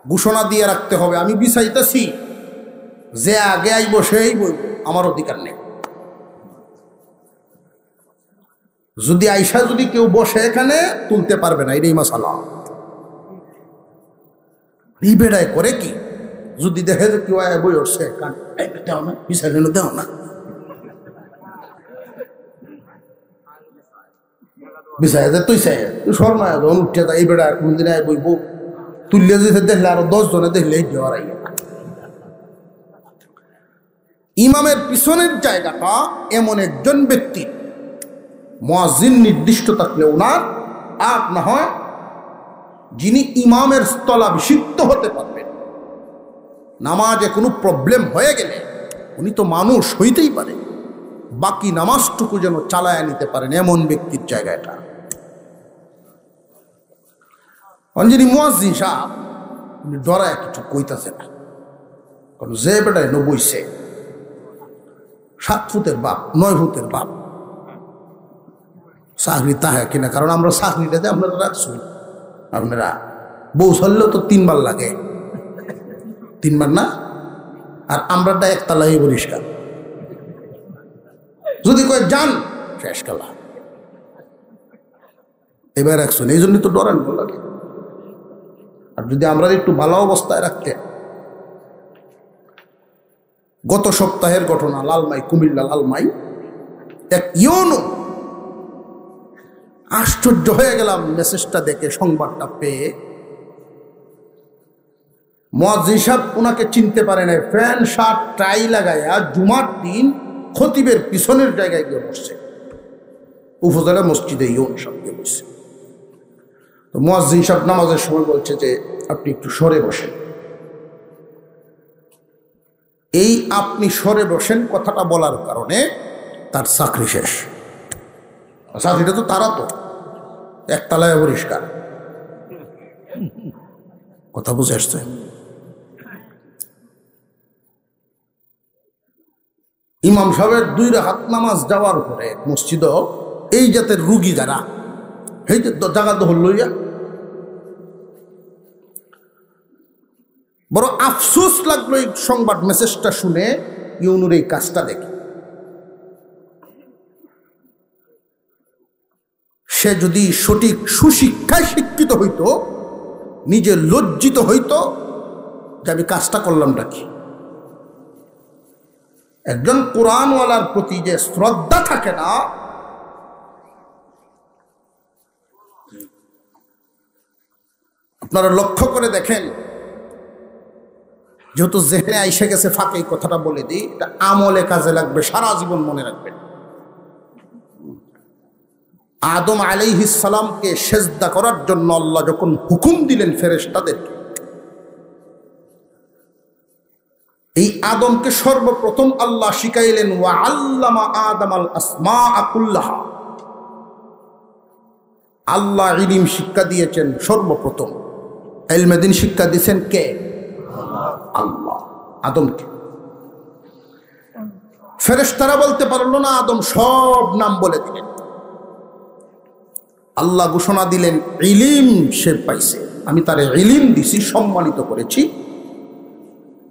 ঘোষণা দিয়ে রাখতে হবে, আমি বিছাইতেছি, যে আগে আইব সেই বলব আমার অধিকার নেই। যদি আইসা যদি কেউ বসে এখানে, তুলতে পারবে না, এটাই মশালা এই বেড়ায় করে কি? যদি দেখে যে কেউ বই উঠছে, কান দেও না। বিছাইতে তুই চাই। শর্মা যখন উঠছে তা এই বেড়া কোনদিন আয় বইব? তুললে যেতে দেখলে আরও দশ জনে দেখলে দেওয়ার আই ইমামের পিছনের জায়গাটা এমন একজন ব্যক্তি মহাজিন নির্দিষ্ট থাকলে ওনার আর না হয় যিনি ইমামের স্থলাভিষিক্ত হতে পারবেন। নামাজে কোনো প্রবলেম হয়ে গেলে উনি তো মানুষ হইতেই পারে। বাকি নামাজটুকু যেন চালায় নিতে পারেন, এমন ব্যক্তির জায়গাটা যিনি মুয়াজ্জিন সাহ ডরায় কিছু কইতাছে না। কারণ যে বেটায় নবইছে সাত ফুটের বাপ, নয় ফুটের বাপ। চাকরি তাহে কিনা, কারণ আমরা চাকরিটাতে আপনারা রাখছি। আপনারা বউ চললেও তো তিনবার লাগে। তিনবার না? আর আমরাটা একতলাই পরিষ্কার যদি কয় যান শেষ কালা এবার একশো এই জন্য তো ডরান লাগে আর যদি আমরা একটু ভালো অবস্থায় রাখতে, গত সপ্তাহের ঘটনা, লালমাই, কুমিল্লা লালমাই, এক ইয়নো আশ্চর্য হয়ে গেলাম মেসেজটা দেখে, সংবাদটা পেয়ে। মজিসাব ওনাকে চিনতে পারে নাই। ফ্যান, শার্ট, টাই লাগাইয়া জুমার দিন খতিবের পিছনের জায়গায় গিয়ে বসছে। উপজেলা মসজিদে ইয়ন সব গিয়ে বসছে। তো মোয়াজিন সাহেব নামাজের সময় বলছে যে, আপনি একটু সরে বসেন। এই আপনি সরে বসেন কথাটা বলার কারণে তার চাকরি শেষ। চাকরিটা তো তারা তো একতলায় পরিষ্কার। কথা বুঝে আসছে? ইমাম সাহেবের দুই হাত নামাজ যাওয়ার পরে মসজিদ, এই জাতের রুগী যারা এই যে জায়গা দখল লইয়া, বড় আফসোস লাগল এই সংবাদ মেসেজটা শুনে, ইউনুর এই কাজটা দেখে। সে যদি সঠিক সুশিক্ষায় শিক্ষিত হইতো, নিজে লজ্জিত হইতো, যে আমি কাজটা করলামটা কি? একজন কোরআনওয়ালার প্রতি যে শ্রদ্ধা থাকে না, আপনারা লক্ষ্য করে দেখেন, যেহেতু জেহনে আইসে গেছে, ফাঁকে এই কথাটা বলে দিই, এটা আমলে কাজে লাগবে, সারা জীবন মনে রাখবেন। আদম আলাইহিসালামকে সেজদা করার জন্য আল্লাহ যখন হুকুম দিলেন ফেরেশতাদেরকে এই আদমকে সর্বপ্রথম আল্লাহ শিখাইলেন, ওয়া আল্লামা আদম আল আসমা আকুল্লাহা আল্লাহ ইলিম শিক্ষা দিয়েছেন সর্বপ্রথম। এলমেদিন শিক্ষা দিয়েছেন কে? আল্লাহ, আদমকে। ফেরেশতারা বলতে পারল না, আদম সব নাম বলে দিলেন। আল্লাহ ঘোষণা দিলেন, ইলিম সে পাইছে। আমি তারে ইলিম দিছি, সম্মানিত করেছি।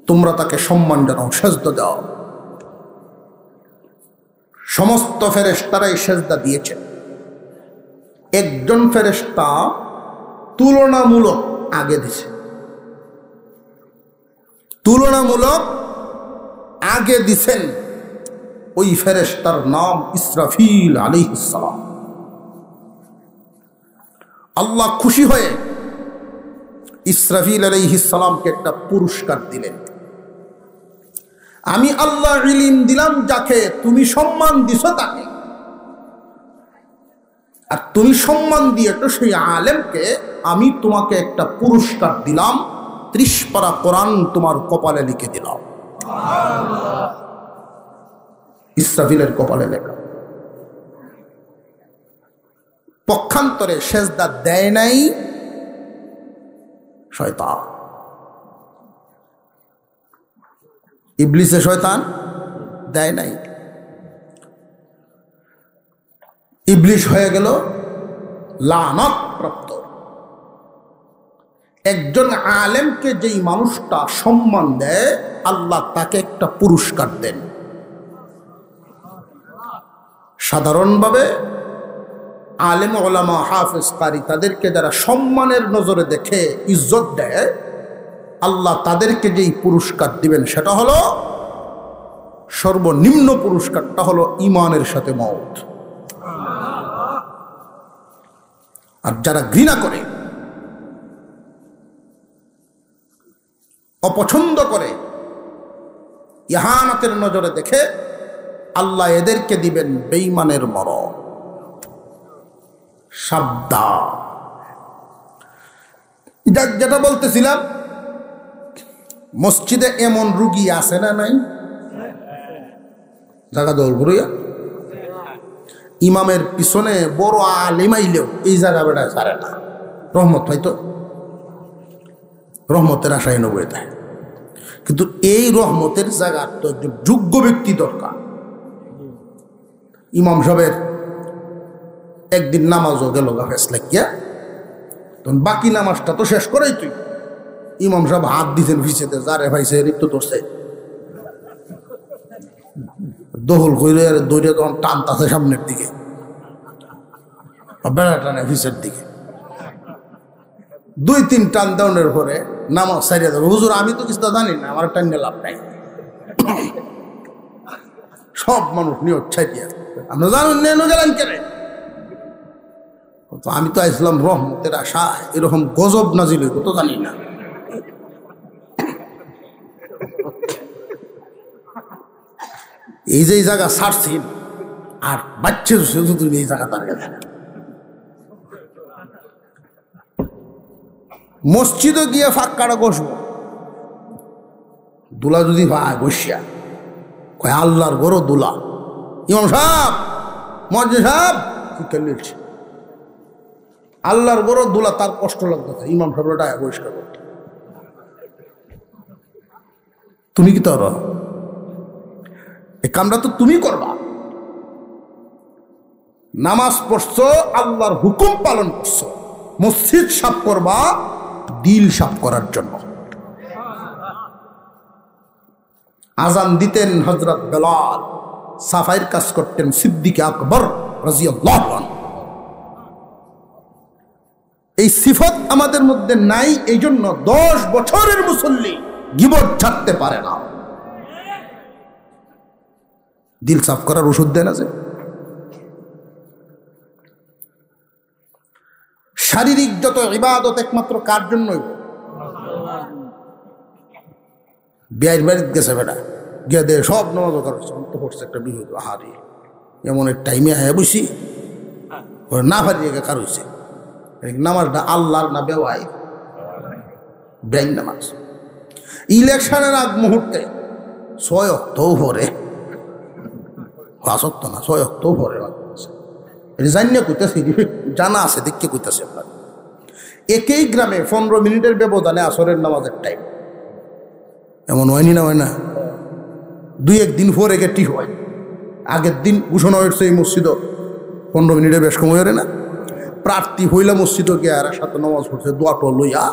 তোমরা তাকে সম্মান জানাও, সেজদা দাও। সমস্ত ফেরেশতারাই সেজদা দিয়েছেন একজন ফেরেশতা তুলনামূলক আগে দিছে। তুলনামূলক আগে দিছেন ওই ফেরেশতার নাম ইসরাফিল আলিহিসাম আল্লাহ খুশি হয়ে ইসরাফিল আলাইহিসালামকে একটা পুরস্কার দিলেন। আমি আল্লাহ ইলিম দিলাম যাকে তুমি সম্মান দিছ তাকে। আর তুমি সম্মান দিয়েছ সেই আলেমকে, আমি তোমাকে একটা পুরস্কার দিলাম, ত্রিশ পারা কোরআন তোমার কপালে লিখে দিলাম। ইসরাফিলের কপালে লেখা। পক্ষান্তরে সেজদা দেয় নাই শয়তান। ইবলিসে শয়তান দেয় নাই। ইবলিশ হয়ে গেল লানত প্রাপ্ত একজন আলেমকে যেই মানুষটা সম্মান দেয়, আল্লাহ তাকে একটা পুরস্কার দেন। সাধারণভাবে আলেম, ওলামা, হাফেজ, কারি তাদেরকে যারা সম্মানের নজরে দেখে, ইজ্জত দেয় আল্লাহ তাদেরকে যেই পুরস্কার দিবেন, সেটা হলো সর্বনিম্ন পুরস্কারটা হলো ইমানের সাথে মত আর যারা ঘৃণা করে, অপছন্দ করে, ইহানাতের নজরে দেখে আল্লাহ এদেরকে দিবেন বেইমানের মর সাবধান। যেটা বলতেছিলাম মসজিদে এমন রুগী আছে না নাই? জায়গা দৌড় ঘুরিয়া ইমামের পিছনে বড় আলিমাইলেও এই জায়গা বেড়া ছাড়ে না। রহমত হয়তো রহমতের আশায় নবয়ে দেয় কিন্তু এই রহমতের জায়গা তো একজন যোগ্য ব্যক্তি দরকার। ইমাম সাহেবের একদিন নামাজও গেল গা ফেস লাগিয়া তখন বাকি নামাজটা তো শেষ করেই তুই। ইমাম সাহেব হাত দিতেন ভিসেতে যারে ভাইছে রিক্ত তোরছে দোহল কইরে দৌড়ে তখন টানতাছে সামনের দিকে। বেড়া টানে ভিসের দিকে। দুই তিন টান দেওয়ার পরে নামাজ সারিয়ে দেবো। হুজুর, আমি তো কিছু জানি না, আমার টান লাভ নাই। সব মানুষ নিয়ে ছাইটিয়া আমরা জানেন নেন গেলেন কেন তো আমি তো আসলাম রহমতের আশা এরকম গজব নাজিল তো জানি না। এই যে জায়গা ছাড়ছেন আর বাচ্চা শুধু তুমি এই জায়গা দাঁড়িয়ে থাকে মসজিদও গিয়ে ফাঁক কাটা বসবো। দুলা যদি ভাই বসিয়া কয়, আল্লাহর বড় দুলা। ইমাম সাহেব, মসজিদ সাহেব লিখছে? আল্লাহর বড় দুলা, তার কষ্ট লাগতো ইমাম সাহেব ওটা বহিষ্কার করতে তুমি কি তোর এই কামটা তো তুমি করবা। নামাজ পড়ছো, আল্লাহর হুকুম পালন করছ। মসজিদ সাফ করবা, দিল সাফ করার জন্য। আজান দিতেন হজরত বেলাল, সাফাইয়ের কাজ করতেন সিদ্দিকে আকবর রাজিয়াল্লাহ এই সিফত আমাদের মধ্যে নাই এই জন্য দশ বছরের মুসল্লি গিবট ছাড়তে পারে না। দিল সাফ করার ওষুধ দেন আছে। শারীরিক যত ইবাদত একমাত্র কার জন্যই? বিয়ের বাড়িতে গেছে বেটা। গিয়ে দে সব নমাজ করছে একটা বিহুদ আহারি, এমন এক টাইমে আয়া ওরা না পারিয়ে কার হয়েছে নামাজটা আল্লাহর না বেওয়াই ব্যাং নামাজ। ইলেকশনের আগ মুহূর্তে ছয় অক্টও ভরে আসক্ত না ছয় ভরে এটা জানিয়ে কইতেছি জানা আছে দেখতে কইতেছে আপনার। একই গ্রামে পনেরো মিনিটের ব্যবধানে আসরের নামাজের টাইম এমন হয়নি না, হয় না? দুই একদিন পরে ঠিক হয়। আগের দিন ঘোষণা হয়েছে এই মসজিদ পনেরো মিনিটে বেশ কম হয়ে না। প্রার্থী হইলে মসজিদও গিয়ে আর সাথে নমাজ পড়ছে দোয়াটো লইয়া।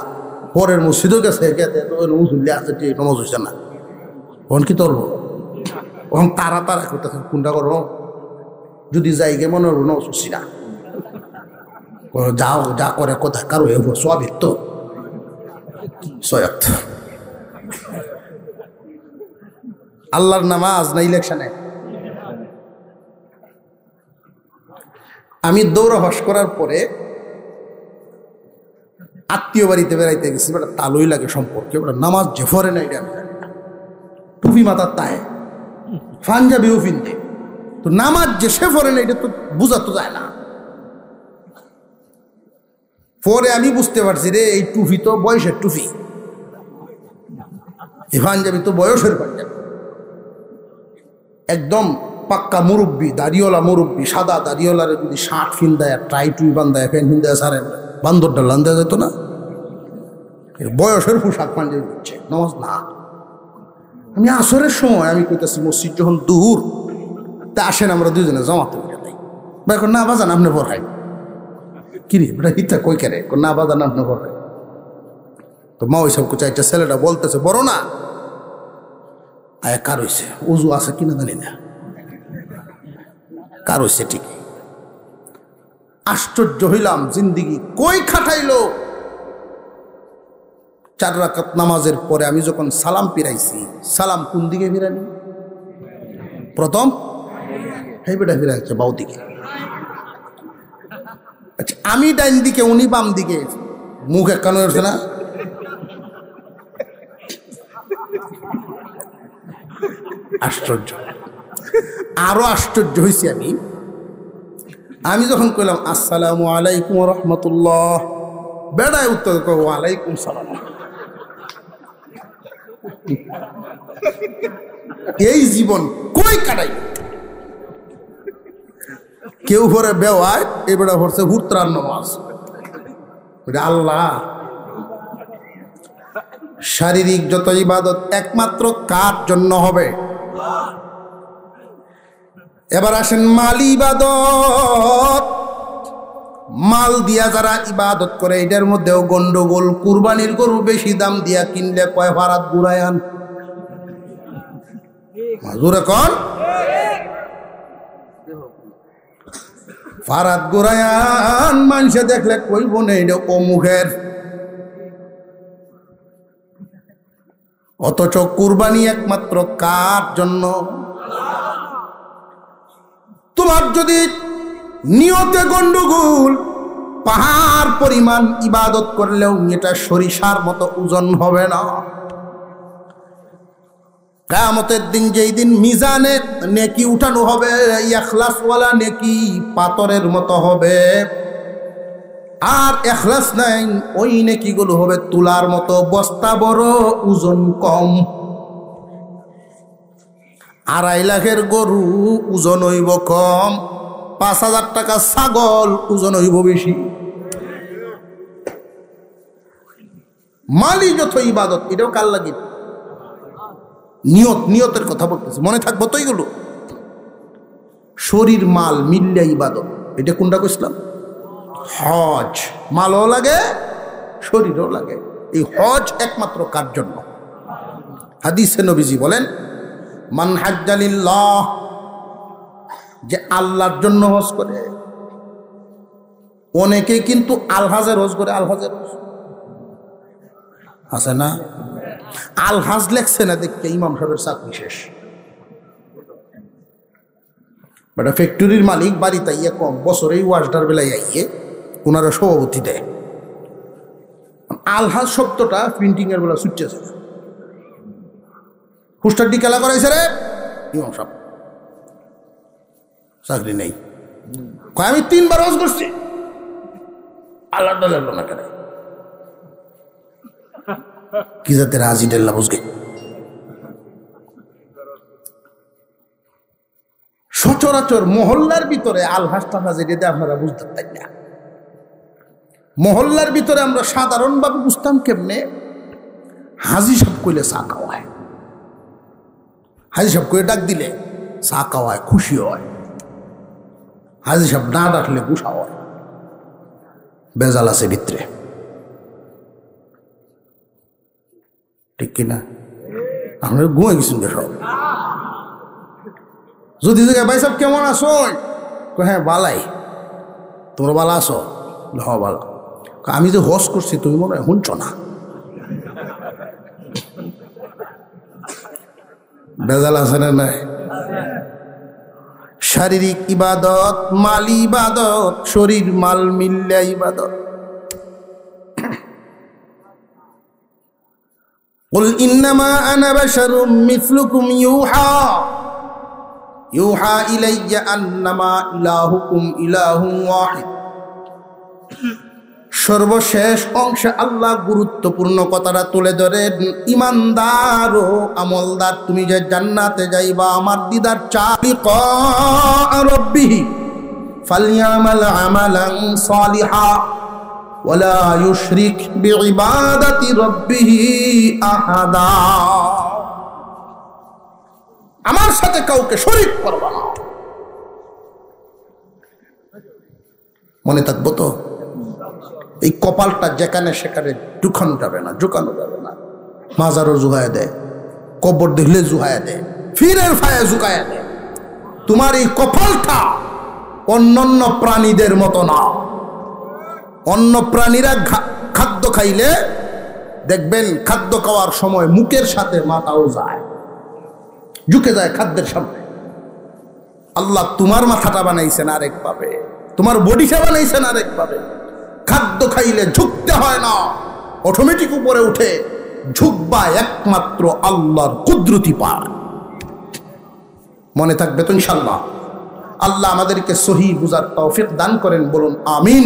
পরের মসজিদও গেছে গেতে মুসল্লি আছে যে নমাজ হয়েছে না। তখন কি করব তখন তারা তারা করতেছে কোনটা করব যদি যাইগে মনে নমাজ পড়ছি না যাও, যা করে কথা কারও এ সবের তো সয়াত আল্লাহর নামাজ না ইলেকশনে? আমি দৌড়াভাস করার পরে আত্মীয় বাড়িতে বেড়াইতে গেছি বেটা তালুই লাগে সম্পর্কে ওটা নামাজ যে ফরে না এটা টুপি মাথার তায়। পাঞ্জাবিও ফিনতে তো নামাজ যে সে ফরে না, এটা তো বোঝা তো যায় না। পরে আমি বুঝতে পারছি রে, এই টুফি তো বয়সের টুফি এই পাঞ্জাবি তো বয়সের পাঞ্জাবি। একদম পাক্কা মুরব্বী, দাড়িওয়ালা মুরব্বী, সাদা দাড়িওয়ালার যদি শার্ট ফিন দেয় ট্রাই টুই বান্ধায় ফ্যান ফিন দেয়, সারে বান্দর ডালান দেওয়া যেত না? বয়সের পোশাক পাঞ্জাবি দিচ্ছে নমাজ না। আমি আসরের সময় আমি কইতেছি, মসজিদ যখন দূর তা আসেন আমরা দুজনে যাই। বা এখন না, বাজান, আপনি পড়াই কিরে বেটা, হিতা কই কেরে? না, বাজান, আপনি পড়াই তো মা ওই সব চাইটা ছেলেটা বলতেছে, বড় না? আয়া, কার হয়েছে উজু আছে কিনা জানি না। কার হয়েছে ঠিক আশ্চর্য হইলাম, জিন্দিগি কই খাটাইলো? চার রাকাত নামাজের পরে আমি যখন সালাম পিরাইছি সালাম কোন দিকে ফিরানি? প্রথম? হেই বেটা ফিরাইছে বাউ দিকে। আচ্ছা আমি ডাইন দিকে, উনি বাম দিকে। মুখ একখানো হচ্ছে না? আশ্চর্য। আরও আশ্চর্য হয়েছি আমি। আমি যখন কইলাম, আসসালামু আলাইকুম রহমতুল্লাহ। বেড়ায় উত্তর করব আলাইকুম সালাম। এই জীবন কই কাটাই? কেউ ভরে বেওয়ায়, এবারে ভরছে হুত্রার নমাজ। আল্লাহ। শারীরিক যত ইবাদত একমাত্র কার জন্য হবে? এবার আসেন মাল ইবাদত। মাল দিয়া যারা ইবাদত করে এটার মধ্যেও গন্ডগোল। কুরবানির গরু বেশি দাম দিয়া কিনলে কয় ভাড়াত বুড়ায়ান? মাজুরে কন ফারাত গুরায়ান মানুষে দেখলে কইব না এটা অমুখের। অথচ কুরবানি একমাত্র কার জন্য? তোমার যদি নিয়তে গন্ডগোল, পাহাড় পরিমাণ ইবাদত করলেও এটা সরিষার মতো ওজন হবে না। কামতের দিন যেই দিন মিজানে নেকি উঠানো হবে এখলাসওয়ালা নেকি পাতরের মতো হবে। আর এখলাস নাই, ওই নেকিগুলো হবে তুলার মতো, বস্তা বড়, ওজন কম। আড়াই লাখের গরু ওজন হইব কম। পাঁচ হাজার টাকা ছাগল ওজন হইব বেশি। মালি যত ইবাদত, এটাও কার লাগে? নিয়ত, নিয়তের কথা বলতেছে, মনে থাকব তো এগুলো। শরীর, মাল, মিল্লা, ইবাদত, এটা কোনটা কইসলাম হজ। মালও লাগে, শরীরও লাগে। এই হজ একমাত্র কার জন্য? হাদিসে নবীজি বলেন, মান হাজ্জালিল্লাহ যে আল্লাহর জন্য হজ করে। অনেকে কিন্তু আলহাজের হজ করে আলহাজের হজ আছে না? আলহাজ লেখছে না দেখতে, ইমাম সাহেবের চাকরি শেষ। বেটা ফ্যাক্টরির মালিক বাড়িতে আইয়ে কম, বছরেই ওয়াশডার বেলায় আইয়ে ওনারা সভাপতি দেয়। আলহাজ শব্দটা প্রিন্টিং এর বেলা ছুটছে। হুস্টার ডি খেলা করাইছে রে? ইমাম সাহেব। চাকরি নেই। কয় আমি তিনবার হজ করছি। আল্লাহ লাগল না কেন? কি যাতে রাজি ডেল্লা বুঝগে সচরাচর মহল্লার ভিতরে আলহাস টালহাজ এটা আপনারা বুঝতে পারেন না। মহল্লার ভিতরে আমরা সাধারণভাবে বুঝতাম কেমনে? হাজি সব কইলে চা খাওয়ায়। হাজি সব করে ডাক দিলে চা খাওয়ায় খুশি হয়। হাজি সব না ডাকলে গুসা হয়। বেজাল আছে ভিতরে। ঠিক কিনা আমরা ঘুমে গেছেন সব যদি জায়গায় ভাই সব কেমন আছো? হ্যাঁ বালাই। তোমরা বালা আছো? হ বালা আমি যে হস করছি, তুমি মনে হয় শুনছ না। বেজাল আছে না নাই? শারীরিক ইবাদত মাল ইবাদত শরীর মাল মিল্লা ইবাদত قل إنما أنا بشر مثلكم يوحى يوحى إلي أنما إلهكم إله واحد সর্বশেষ অংশে আল্লাহ গুরুত্বপূর্ণ কথাটা তুলে ধরেন, ইমানদার ও আমলদার, তুমি যে জান্নাতে যাইবা, আমার দিদার চাবি রব্বিহি, ফালিয়ামাল আমালান সালিহা, ওয়ালা ইউশরিক বিইবাদাতি রব্বিহি আহাদা। আমার সাথে কাউকে শরীক করবা না। মনে থাকব তো? এই কপালটা যেখানে সেখানে ঢুকানো যাবে না, ঢুকানো যাবে না। মাজারও জুহায় দেয়, কবর দেখলে জুহায় দেয়, ফিরের ফায়ে জুকায় দেয়। তোমার এই কপালটা অন্যান্য প্রাণীদের মতো না। অন্য প্রাণীরা খাদ্য খাইলে দেখবেন খাদ্য খাওয়ার সময় মুখের সাথে মাথাও যায়, ঝুঁকে যায় খাদ্যের সামনে। আল্লাহ তোমার মাথাটা বানাইছেন আরেক পাবে তোমার বডিটা বানাইছেন আরেক পাবে খাদ্য খাইলে ঝুঁকতে হয় না। অটোমেটিক উপরে উঠে ঝুঁকবা একমাত্র আল্লাহর কুদরতি পায় মনে থাকবে তো ইনশাল্লাহ আল্লাহ আমাদেরকে সহি বুঝার তৌফিক দান করেন, বলুন আমিন।